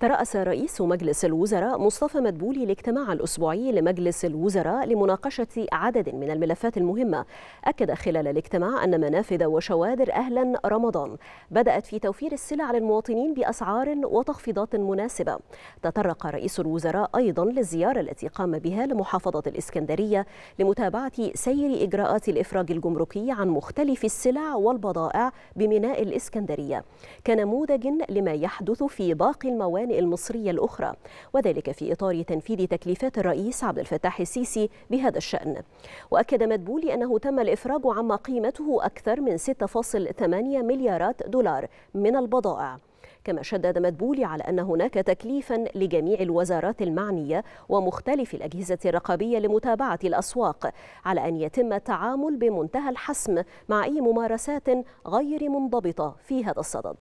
ترأس رئيس مجلس الوزراء مصطفى مدبولي الاجتماع الأسبوعي لمجلس الوزراء لمناقشة عدد من الملفات المهمة. أكد خلال الاجتماع أن منافذ وشوادر أهلا رمضان. بدأت في توفير السلع للمواطنين بأسعار وتخفيضات مناسبة. تطرق رئيس الوزراء أيضا للزيارة التي قام بها لمحافظة الإسكندرية لمتابعة سير إجراءات الإفراج الجمركي عن مختلف السلع والبضائع بميناء الإسكندرية. كنموذج لما يحدث في باقي الموانئ المصرية الأخرى وذلك في إطار تنفيذ تكليفات الرئيس عبد الفتاح السيسي بهذا الشأن. وأكد مدبولي أنه تم الإفراج عما قيمته أكثر من 6.8 مليارات دولار من البضائع. كما شدد مدبولي على أن هناك تكليفا لجميع الوزارات المعنية ومختلف الأجهزة الرقابية لمتابعة الأسواق على أن يتم التعامل بمنتهى الحسم مع أي ممارسات غير منضبطة في هذا الصدد.